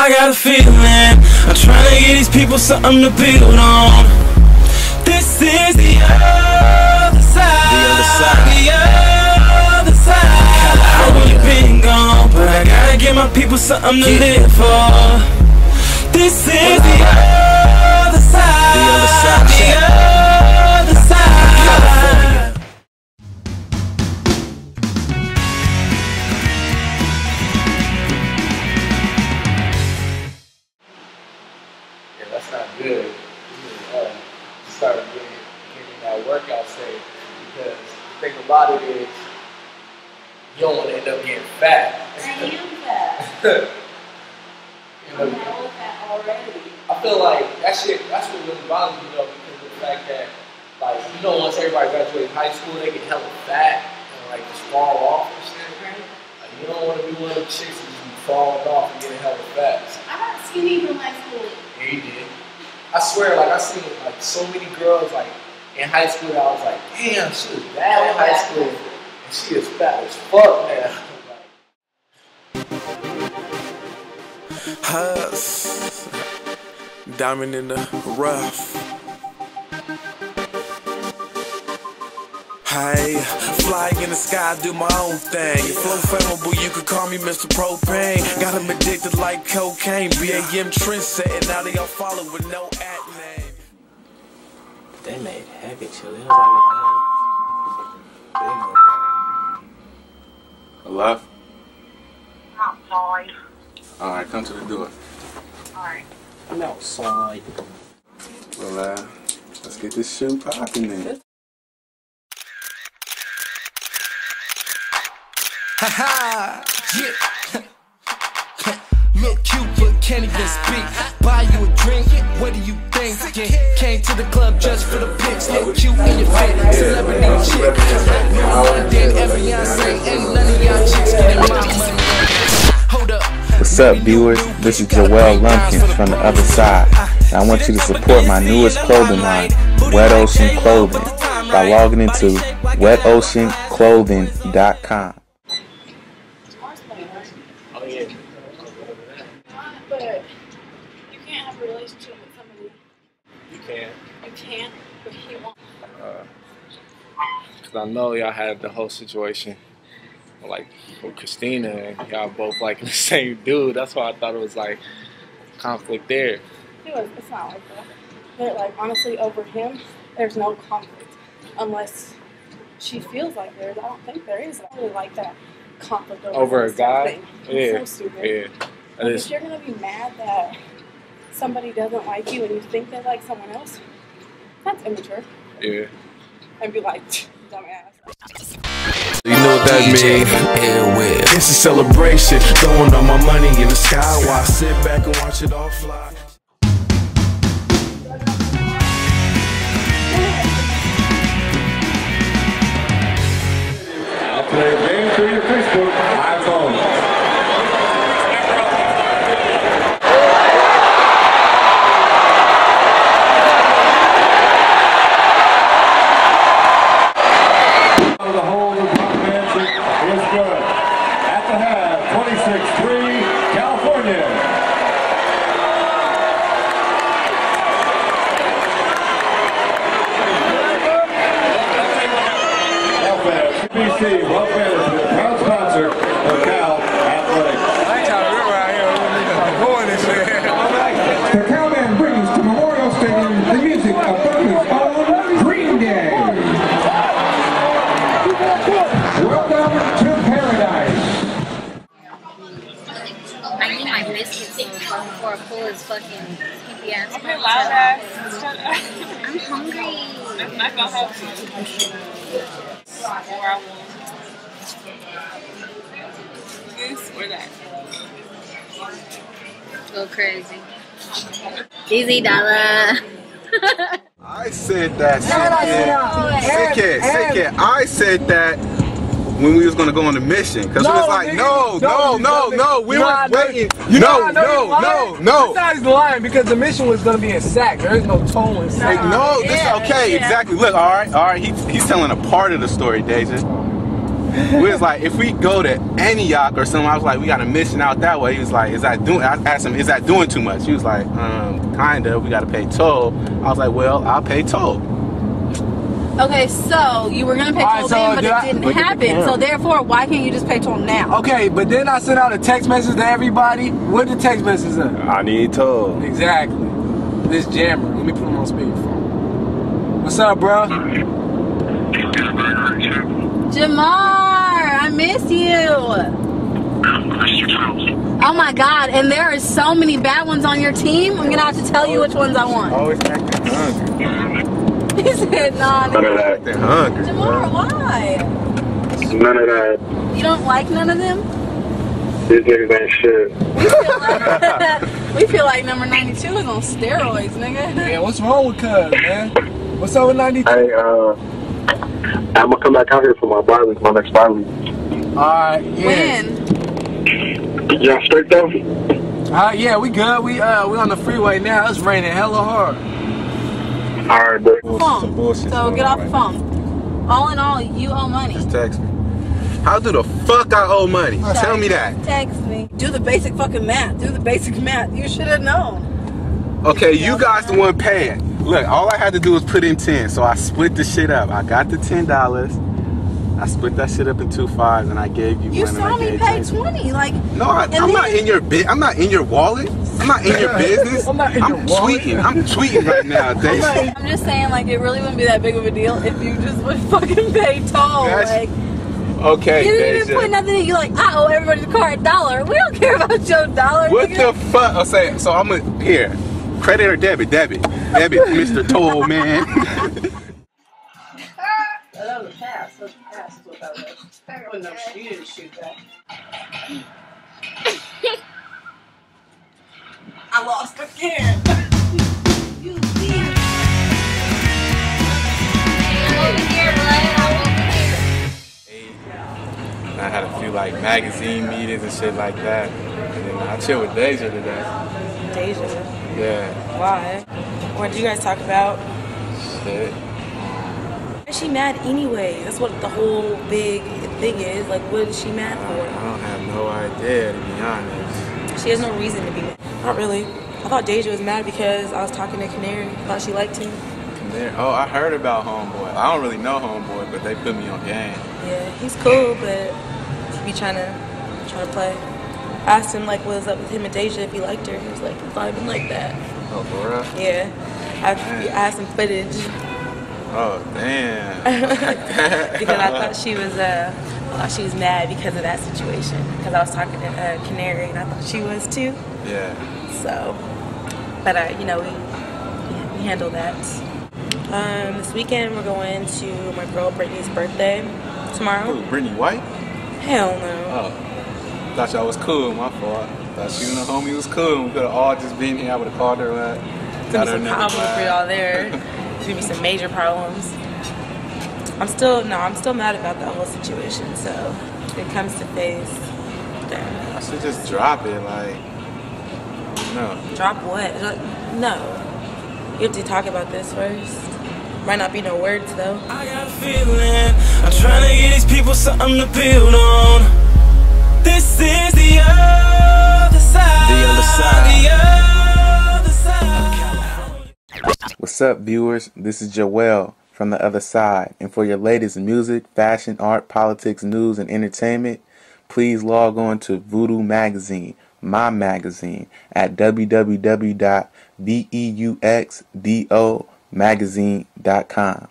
I got a feeling I'm trying to get these people something to build on. This is the other side. The other side. The other side. I know you've been gone, but I gotta give my people something to live for. Uh, start getting, getting that workout safe because the thing about it is you don't want to end up getting fat. I am fat. you I'm know, hella fat already. I feel like that shit, that's what really bothers me though because of the fact that, like, you know, once everybody graduates high school, they get hella fat and like just fall off and shit. Like, you don't want to be one of the chicks that just be falling off and getting hella fat. I got skinny from high school. Yeah, you did. I swear, like I seen like so many girls like in high school that I was like, damn, she was bad in high school, and she is fat as fuck now. Huss. Diamond in the rough. Hey, flying in the sky, do my own thing. Flow flammable, you could call me Mr. Propane. Got Got 'em addicted like cocaine. BAM trend setting, now they all follow with no act name. They made heavy chili. It was like a whole Hello? outside. All right, come to the door. Alright. I'm outside. Well, uh, let's get this shoe popping then. Look cute, but can't even speak. Buy you a drink, what do you think? Came to the club just for the pics. Look cute in your fit, celebrity chick. Every Beyonce, ain't none of y'all chicks getting my money. Hold up. What's up, viewers? This is Jo'el Lumpkins from the other side. And I want you to support my newest clothing line, Wet Ocean Clothing, by logging into wetoceanclothing.com. Oh yeah. But you can't have a relationship with somebody You can. you can't, but he wants. Uh, Cause I know y'all had the whole situation, like with Christina, and y'all both like the same dude. That's why I thought it was like conflict there. It was, it's not like that. But like honestly, over him, there's no conflict unless she feels like there is. I don't think there is. I really like that conflict over, Over a guy? thing. Yeah. It's so stupid. Yeah. Like, if you're gonna be mad that somebody doesn't like you and you think they like someone else, that's immature. Yeah. And be like, dumbass. You know what that means? It's a celebration, throwing all my money in the sky while I sit back and watch it all fly. Play a game through your Facebook, iPhone. The hold of Buck Manson is good. At the half, 26-3, California. Welfare, CBC, Welfare is the proud sponsor of Cal Athletics. The Cal Band brings to Memorial Stadium the music of Brooklyn's own Green Day. Welcome to paradise. I need my biscuits before I pull his fucking skinky ass. Okay, loud ass. Shut up. I'm hungry. I'm not gonna help you. Or I won't. This or that. Go crazy. Easy dollar. I said that, sick kid. Sick kid, I said that when we was gonna go on the mission. Cause we was like, no, no, no, no, we were waiting. No, no, no, no. Besides he's lying because the mission was going to be in Sac. There is no toll in Hey, Sac. no, this is okay, exactly. Look, all right, all right. He, he's telling a part of the story, Deja. We was like, if we go to Antioch or something, I was like, we got a mission out that way. He was like, is that doing? I asked him, is that doing too much? He was like, um, kinda. We got to pay toll. I was like, well, I'll pay toll. Okay, so you were gonna pay All right, toll so then, but did it I- didn't Look at the happen. So therefore, why can't you just pay toll now? Okay, but then I sent out a text message to everybody. What the text message say? I need toll. Exactly. This Jamar. Let me put him on speakerphone. What's up, bro? Jamar, I miss you. Oh my god, and there are so many bad ones on your team. I'm gonna have to tell you which ones I want. Always acting hungry. He said, nah, None of that. Acting hungry. Jamar, why? None of that. You don't like none of them? These niggas ain't shit. we feel like number 92 is on steroids, nigga. Yeah, what's wrong with Cuz, man? What's up with 92? Hey, uh, I'm gonna come back out here for my bar week, my next bar week. Alright, yeah. When? Y'all straight though? Uh, yeah, we good. We uh we on the freeway now. It's raining hella hard. Alright, bro. Phone. bullshit So get off right the phone. All in all, you owe money. Just text me. How do the fuck I owe money? Tell me that. Text me. Do the basic fucking math. Do the basic math. You should have known. Okay, you guys the one paying. Look, all I had to do was put in 10, so I split the shit up. I got the $10. I split that shit up in two fives and I gave you, You one and saw me pay 20. Like, No, I, And I'm not in your bit. I'm not in your wallet. I'm not in your business. I'm not in your wallet. tweeting. I'm tweeting right now, Dave. I'm just saying, like, it really wouldn't be that big of a deal if you just would fucking pay toll. That's- Like, Okay, you didn't even Deja. put nothing in. You like, I owe everybody's car a dollar. We don't care about your dollar. What nigga. the fuck? I'll say. So I'm gonna here. Credit or debit? Debit. Debit, Mr. Toll man. That was a pass. That was a pass. Is what that was. I don't didn't shoot that. I lost again. you see. Over here, bud. I'm over here. I had a few like magazine meetings and shit like that. And then I chill with Deja today. Deja. Yeah, Why? What did you guys talk about? shit. Why is she mad anyway? That's what the whole big thing is. Like, what is she mad for? I don't have no idea to be honest. She has no reason to be mad. Not really. I thought Deja was mad because I was talking to Canary. I thought she liked him. Then- oh, I heard about Homeboy. I don't really know Homeboy, but they put me on game. Yeah, he's cool, but he be trying to trying to play. I asked him like what was up with him and Deja if he liked her. He was like, it's not even like that. Oh? Yeah. I, Man. I asked him footage Oh, damn. because I thought she was uh I thought she was mad because of that situation. Because I was talking to uh, Canary and I thought she was too. Yeah. So, but uh, you know we we handle that. Um, this weekend we're going to my girl Brittany's birthday tomorrow. Who, Brittany White? Hell no. Oh. Thought y'all was cool, my fault. Thought you and the homie was cool. We could have all just been here. I would have called her up. It's got gonna be some number problems for y'all there. There's gonna be some major problems. I'm still no, I'm still mad about that whole situation. So if it comes to face, then I should just drop it, like, no. drop what? Like, No, you have to talk about this first. Might not be no words though. I got a feeling I'm trying to get these people something to build on. This is the other side. The other side. The other side. What's up, viewers? This is Jo'el from the other side. And for your latest music, fashion, art, politics, news, and entertainment, please log on to Voodoo Magazine, my magazine, at www.veuxdomagazine.com.